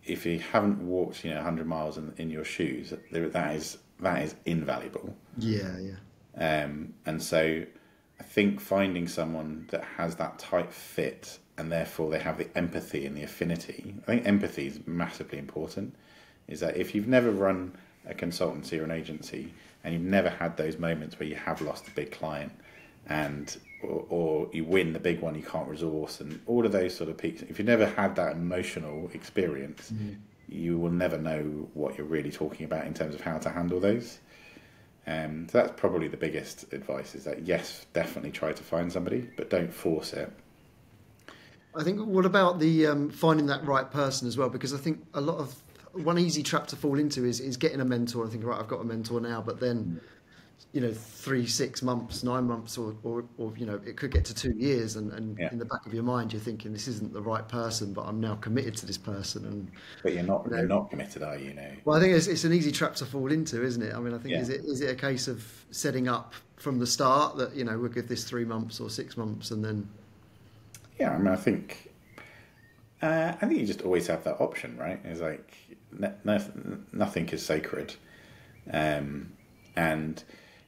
if you haven't walked, you know, 100 miles in, in your shoes, that is that is invaluable. yeah, yeah. Um, and so I think finding someone that has that tight fit and therefore they have the empathy and the affinity. I think empathy is massively important. Is that if you've never run a consultancy or an agency and you've never had those moments where you have lost a big client and or, or you win the big one you can't resource and all of those sort of peaks. If you've never had that emotional experience you will never know what you're really talking about in terms of how to handle those. Um, so that's probably the biggest advice is that yes, definitely try to find somebody, but don't force it. I think what about the um, finding that right person as well? Because I think a lot of one easy trap to fall into is is getting a mentor. And thinking, right, I've got a mentor now, but then you know three, six months, nine months, or or, or you know it could get to two years, and, and Yeah. in the back of your mind you're thinking this isn't the right person, but I'm now committed to this person, and But you're not No. you're not committed, are you? Know. well, I think it's, it's an easy trap to fall into, isn't it? I mean, I think Yeah. is it is it a case of setting up from the start that you know we'll give this three months or six months, and then Yeah, I mean, I think uh, I think you just always have that option, right? It's like no, no, nothing is sacred, um, and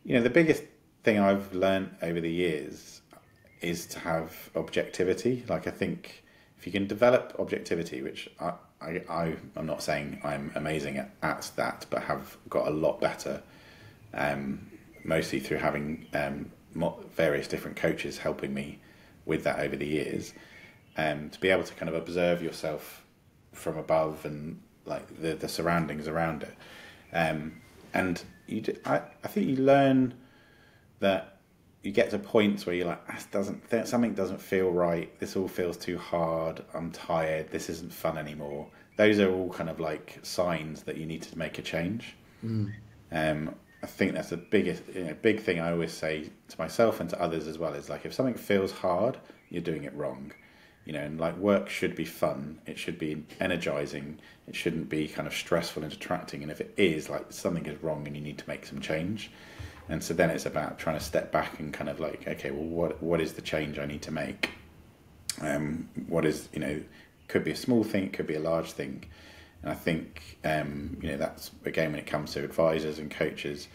you know the biggest thing I've learned over the years is to have objectivity. Like I think if you can develop objectivity, which I, I, I I'm not saying I'm amazing at, at that, but have got a lot better, um, mostly through having um, various different coaches helping me with that over the years, um, to be able to kind of observe yourself from above and like the, the surroundings around it. Um, and you, do, I, I think you learn that you get to points where you're like, "This doesn't something doesn't feel right. This all feels too hard. I'm tired. This isn't fun anymore." Those are all kind of like signs that you need to make a change. Mm. Um, I think that's the biggest, you know, big thing I always say to myself and to others as well is like if something feels hard, you're doing it wrong. You know, and like work should be fun. It should be energizing. It shouldn't be kind of stressful and detracting. And if it is, like something is wrong and you need to make some change. And so then it's about trying to step back and kind of like, okay, well, what what is the change I need to make? Um, what is you know, could be a small thing, it could be a large thing, and I think um, you know that's again when it comes to advisors and coaches,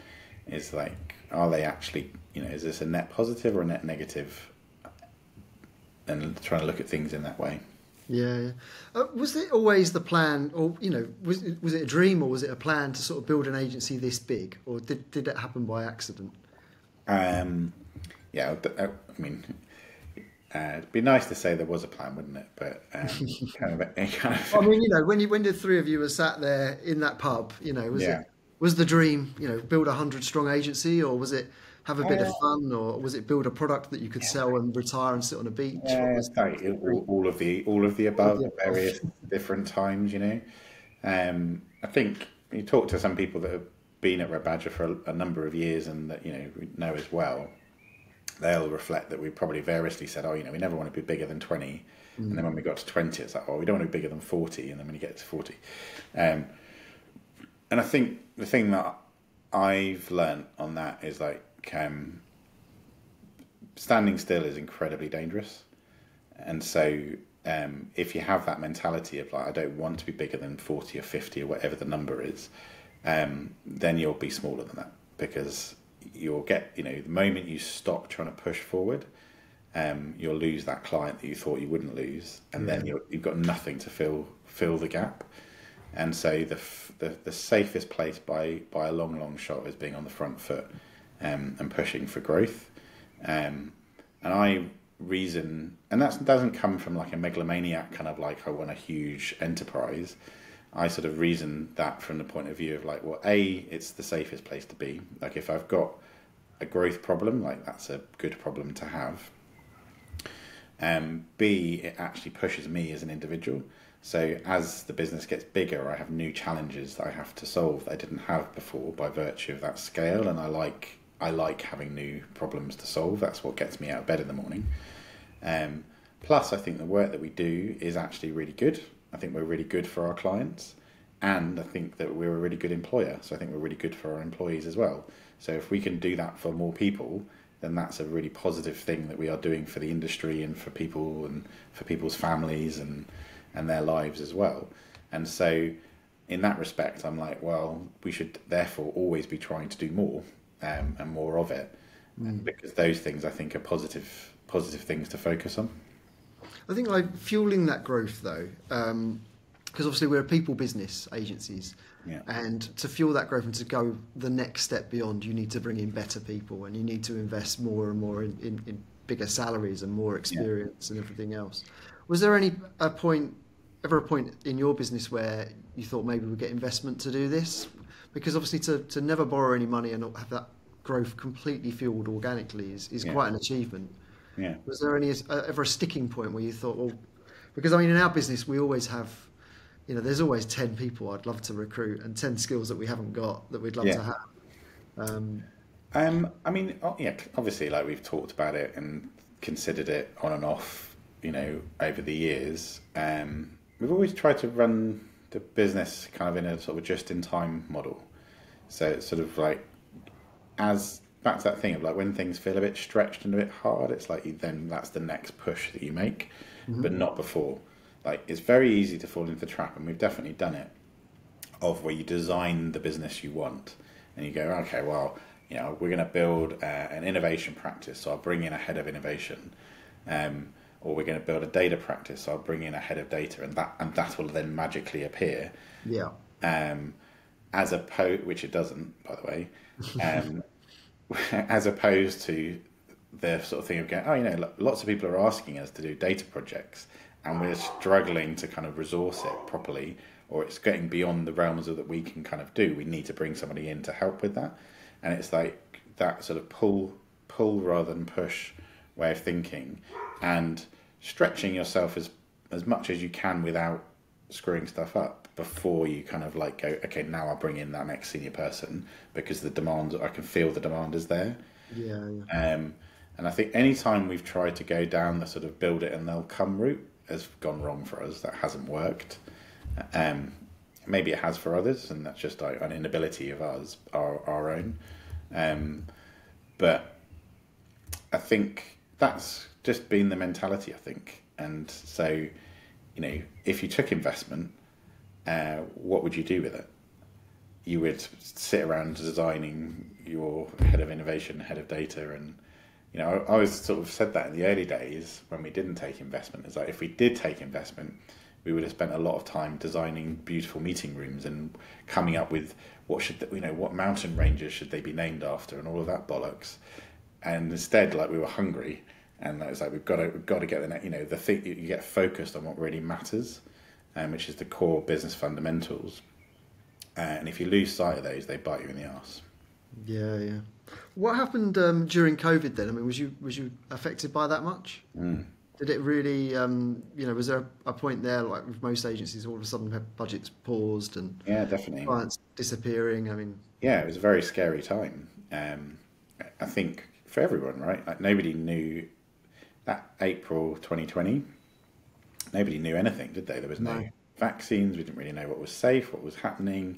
is like, are they actually you know, is this a net positive or a net negative? And trying to look at things in that way. Yeah, yeah. Uh, was it always the plan, or you know, was it, was it a dream, or was it a plan to sort of build an agency this big, or did did it happen by accident? Um, yeah, I mean, uh, it'd be nice to say there was a plan, wouldn't it? But um, kind of, kind of. I mean, you know, when you when the three of you were sat there in that pub, you know, was yeah. it was the dream, you know, build a hundred strong agency, or was it have a bit uh, of fun, or was it build a product that you could sell and retire and sit on a beach? Yeah, all, all, of the all of the above at various different times. You know, um, I think you talk to some people that have been at Red Badger for a, a number of years and that you know know as well. They'll reflect that we probably variously said, "Oh, you know, we never want to be bigger than 20. Mm. and then when we got to twenty, it's like, "Oh, we don't want to be bigger than 40. and then when you get to forty, um, and I think the thing that I've learned on that is like um, standing still is incredibly dangerous, and so um, if you have that mentality of like I don't want to be bigger than forty or fifty or whatever the number is, um, then you'll be smaller than that because you'll get you know the moment you stop trying to push forward. Um, you'll lose that client that you thought you wouldn't lose, and yeah. then you have got nothing to fill fill the gap. And so the, the the safest place by by a long long shot is being on the front foot um, and pushing for growth. Um, and I reason, and that doesn't come from like a megalomaniac kind of like I want a huge enterprise. I sort of reason that from the point of view of like, well, a, it's the safest place to be. Like if I've got a growth problem, like that's a good problem to have. Um, B, it actually pushes me as an individual. So as the business gets bigger, I have new challenges that I have to solve that I didn't have before by virtue of that scale, and I like I like having new problems to solve. That's what gets me out of bed in the morning. Um, plus, I think the work that we do is actually really good. I think we're really good for our clients, and I think that we're a really good employer. So I think we're really good for our employees as well. So if we can do that for more people, then that's a really positive thing that we are doing for the industry and for people and for people's families and and their lives as well. And so in that respect, I'm like, well, we should therefore always be trying to do more um, and more of it, mm. because those things I think are positive positive things to focus on. I think like fueling that growth though, because um, obviously we're a people business agencies, yeah. and to fuel that growth and to go the next step beyond, you need to bring in better people and you need to invest more and more in, in, in bigger salaries and more experience yeah. and everything else. Was there any a point ever a point in your business where you thought maybe we'd get investment to do this? Because obviously to, to never borrow any money and not have that growth completely fueled organically is, is yeah. quite an achievement. Yeah. Was there any uh, ever a sticking point where you thought, well, because I mean, in our business, we always have, you know, there's always 10 people I'd love to recruit and 10 skills that we haven't got that we'd love yeah. to have. Um, um, I mean, yeah, obviously, like we've talked about it and considered it on and off, you know, over the years. Um, we've always tried to run the business kind of in a sort of just in time model. So it's sort of like as back to that thing of like when things feel a bit stretched and a bit hard, it's like you, then that's the next push that you make, mm-hmm. but not before. Like it's very easy to fall into the trap, and we've definitely done it, of where you design the business you want, and you go, okay, well, you know, we're going to build uh, an innovation practice, so I'll bring in a head of innovation, um, or we're going to build a data practice, so I'll bring in a head of data, and that and that will then magically appear. Yeah. Um, as opposed, which it doesn't, by the way, um, as opposed to the sort of thing of going, oh, you know, lots of people are asking us to do data projects, and we're struggling to kind of resource it properly, or it's getting beyond the realms of that we can kind of do. We need to bring somebody in to help with that, and it's like that sort of pull pull rather than push way of thinking, and stretching yourself as as much as you can without screwing stuff up before you kind of like go okay now I'll bring in that next senior person because the demand I can feel the demand is there. Yeah, yeah. Um, and I think any time we've tried to go down the sort of build it and they'll come route has gone wrong for us. That hasn't worked. Um, maybe it has for others, and that's just like, an inability of ours, our, our own. Um, but I think that's just been the mentality, I think. And so, you know, if you took investment, uh, what would you do with it? You would sit around designing your head of innovation, head of data, and you know, I always sort of said that in the early days when we didn't take investment. Is like if we did take investment, we would have spent a lot of time designing beautiful meeting rooms and coming up with what should the, you know what mountain ranges should they be named after and all of that bollocks. And instead, like we were hungry, and it was like we've got to we've got to get the you know the thing you get focused on what really matters, um, which is the core business fundamentals. Uh, and if you lose sight of those, they bite you in the ass. Yeah, yeah. What happened um, during COVID then? I mean, was you was you affected by that much? Mm. Did it really? Um, you know, was there a point there, like with most agencies, all of a sudden have budgets paused and yeah, definitely clients disappearing? I mean, yeah, it was a very scary time. Um, I think for everyone, right? Like nobody knew that April 2020. Nobody knew anything, did they? There was no, no vaccines. We didn't really know what was safe, what was happening,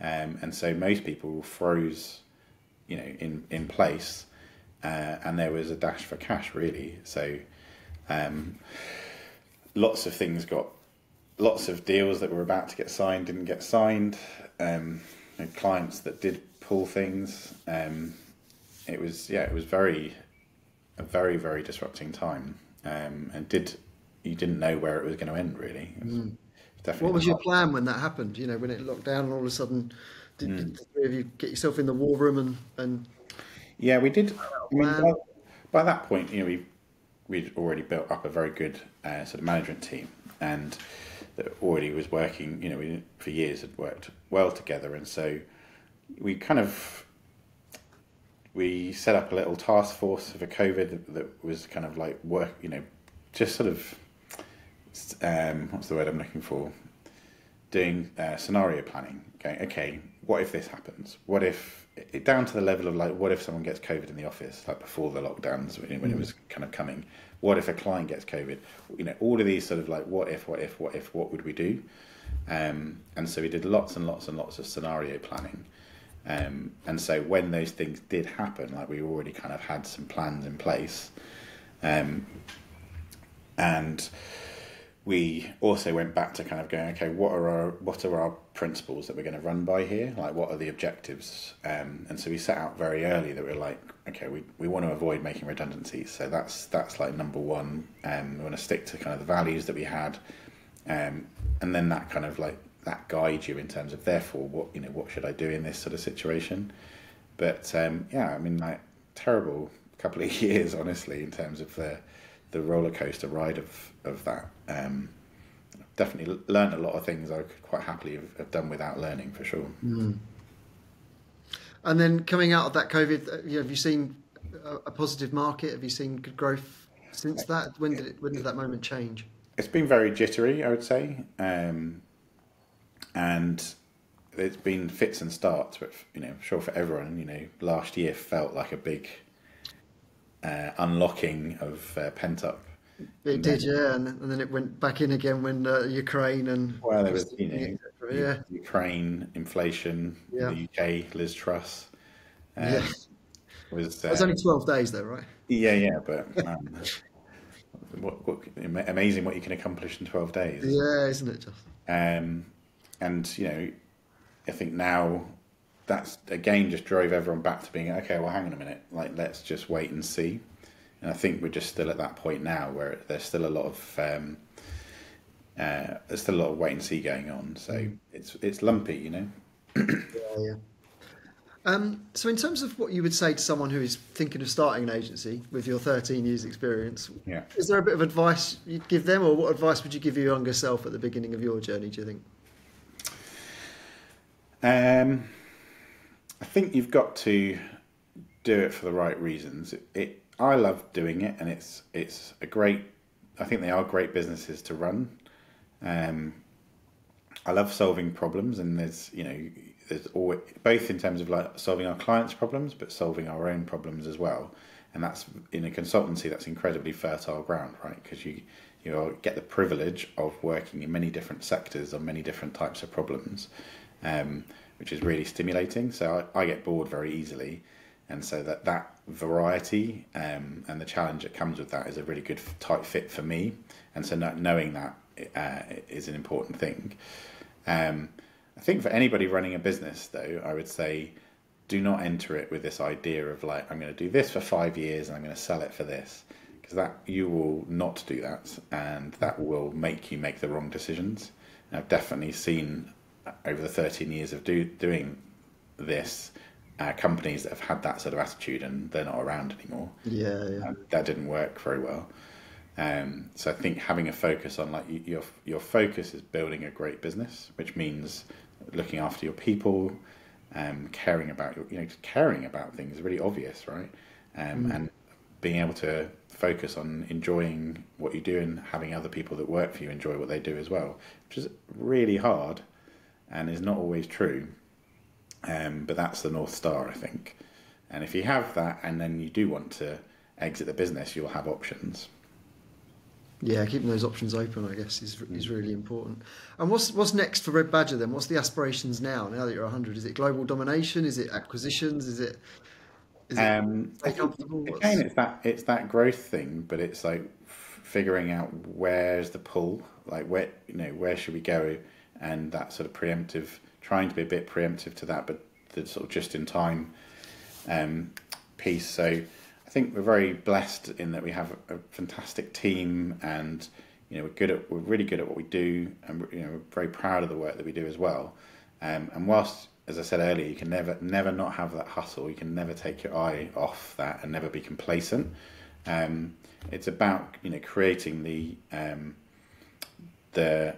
um, and so most people froze you know in in place, uh, and there was a dash for cash really. So um, lots of things got lots of deals that were about to get signed didn't get signed. Um, clients that did pull things. Um, it was yeah, it was very a very very disrupting time, um, and did you didn't know where it was going to end really. Mm. What was your plan when that happened? You know, when it locked down and all of a sudden did, mm. did the three of you get yourself in the war room and, and yeah, we did. I mean, by, by, that point, you know, we we'd already built up a very good uh, sort of management team, and that already was working. You know, we for years had worked well together, and so we kind of we set up a little task force for COVID that, was kind of like work. You know, just sort of um, what's the word I'm looking for? Doing uh, scenario planning. Going, okay, what if this happens? What if it, down to the level of like, what if someone gets COVID in the office, like before the lockdowns when, when mm. it was kind of coming? What if a client gets COVID? You know, all of these sort of like, what if, what if, what if, what would we do? Um, and so we did lots and lots and lots of scenario planning. Um, and so when those things did happen, like we already kind of had some plans in place. Um, and we also went back to kind of going, okay, what are our what are our principles that we're going to run by here? Like, what are the objectives? Um, and so we set out very early that we're like, okay, we, we want to avoid making redundancies. So that's that's like number one. Um, we want to stick to kind of the values that we had, um, and then that kind of like that guide you in terms of therefore what you know what should I do in this sort of situation. But um, yeah, I mean, like terrible couple of years, honestly, in terms of the the roller coaster ride of of that. Um, definitely learned a lot of things I could quite happily have, have done without learning for sure. Mm. And then coming out of that COVID, uh, have you seen a, a, positive market? Have you seen good growth since that? When did it, when did that moment change? It's been very jittery, I would say, um, and it's been fits and starts. But you know, I'm sure for everyone, you know, last year felt like a big uh, unlocking of uh, pent up it did, yeah, and, and, then it went back in again when uh, Ukraine and well, there was you know yeah. Ukraine inflation, yeah. the UK Liz Truss. Um, yeah, was uh, it was only twelve days though, right? Yeah, yeah, but um, what, what, amazing what you can accomplish in twelve days. Yeah, isn't it just? Um, and you know, I think now that's again just drove everyone back to being okay. Well, hang on a minute, like let's just wait and see. And I think we're just still at that point now where there's still a lot of um, uh, there's still a lot of wait and see going on. So mm. it's it's lumpy, you know. yeah, yeah. Um, so, in terms of what you would say to someone who is thinking of starting an agency with your 13 years' experience, yeah. is there a bit of advice you'd give them, or what advice would you give your younger self at the beginning of your journey? Do you think? Um, I think you've got to do it for the right reasons. It, it I love doing it, and it's it's a great. I think they are great businesses to run. Um, I love solving problems, and there's you know there's always both in terms of like solving our clients' problems, but solving our own problems as well. And that's in a consultancy that's incredibly fertile ground, right? Because you you get the privilege of working in many different sectors on many different types of problems, um, which is really stimulating. So I, I, get bored very easily, and so that that variety um, and the challenge that comes with that is a really good tight fit for me. And so knowing that uh, is an important thing. Um, I think for anybody running a business, though, I would say do not enter it with this idea of like I'm going to do this for five years and I'm going to sell it for this because that you will not do that, and that will make you make the wrong decisions. And I've definitely seen over the 13 years of do, doing this uh, companies that have had that sort of attitude and they're not around anymore. Yeah, yeah. that didn't work very well. Um, so I think having a focus on like your your focus is building a great business, which means looking after your people, um, caring about your you know caring about things is really obvious, right? Um, mm. And being able to focus on enjoying what you do and having other people that work for you enjoy what they do as well, which is really hard and is not always true. Um, but that's the North Star, I think. And if you have that and then you do want to exit the business, you'll have options. Yeah, keeping those options open, I guess, is is mm. really important. And what's what's next for Red Badger then? What's the aspirations now? Now that you're 100, is it global domination? Is it acquisitions? Is it um, again, it's that it's that growth thing, but it's like figuring out where's the pull, like where you know where should we go, and that sort of preemptive, trying to be a bit preemptive to that, but the sort of just in time um, piece. So I think we're very blessed in that we have a, fantastic team, and you know we're good at we're really good at what we do, and you know we're very proud of the work that we do as well. Um, and whilst as I said earlier, you can never never not have that hustle. You can never take your eye off that and never be complacent. Um, it's about you know creating the um, the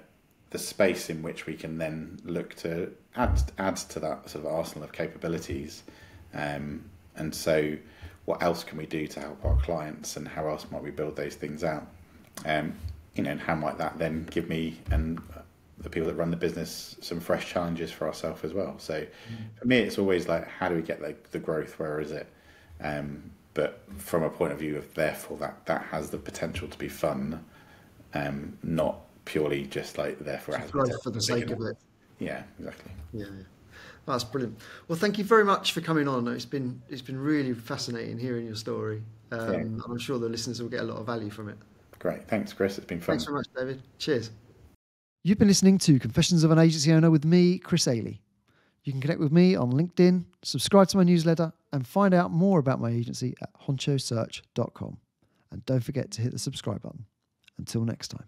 the space in which we can then look to add add to that sort of arsenal of capabilities. Um, and so, what else can we do to help our clients, and how else might we build those things out? Um, you know, and how might that then give me and the people that run the business some fresh challenges for ourselves as well. So mm. for me, it's always like, how do we get the, the growth? Where is it? Um, but from a point of view of therefore that that has the potential to be fun, um, not purely just like therefore has growth for the sake of it. Yeah, exactly. Yeah, yeah. That's brilliant. Well, thank you very much for coming on. It's been it's been really fascinating hearing your story. Um, yeah. I'm sure the listeners will get a lot of value from it. Great, thanks, Chris. It's been fun. Thanks very much, David. Cheers. You've been listening to Confessions of an Agency Owner with me, Chris Ailey. You can connect with me on LinkedIn, subscribe to my newsletter, and find out more about my agency at honchosearch.com. And don't forget to hit the subscribe button. Until next time.